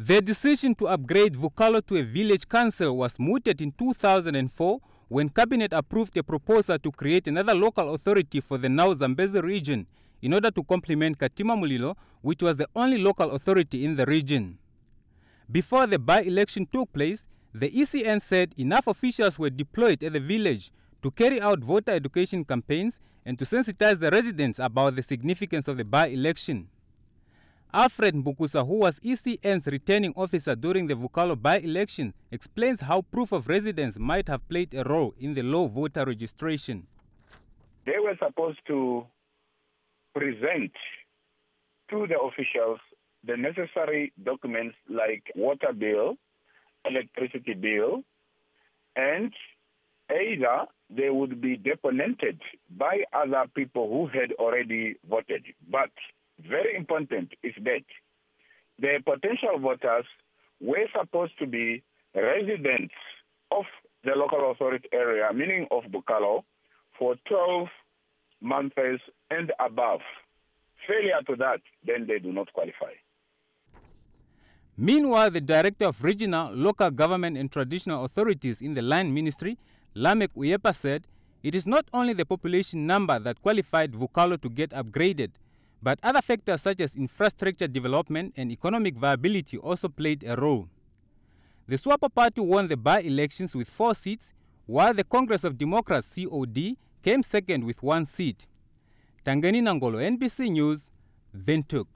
The decision to upgrade Bukalo to a village council was mooted in 2004 when Cabinet approved a proposal to create another local authority for the now Zambezi region in order to complement Katima Mulilo, which was the only local authority in the region. Before the by-election took place, the ECN said enough officials were deployed at the village to carry out voter education campaigns and to sensitize the residents about the significance of the by-election. Alfred Mbukusa, who was ECN's returning officer during the Bukalo by-election, explains how proof of residence might have played a role in the low voter registration. They were supposed to present to the officials the necessary documents like water bill, electricity bill, and either they would be deponented by other people who had already voted. But very important is that the potential voters were supposed to be residents of the local authority area, meaning of Bukalo, for 12 months and above. Failure to that, then they do not qualify. Meanwhile, the Director of Regional, Local Government and Traditional Authorities in the Land Ministry, Lamek Uyepa said, it is not only the population number that qualified Bukalo to get upgraded, but other factors such as infrastructure development and economic viability also played a role. The SWAPO party won the by-elections with four seats, while the Congress of Democrats, COD, came second with one seat. Tangani Nangolo, NBC News, Windhoek.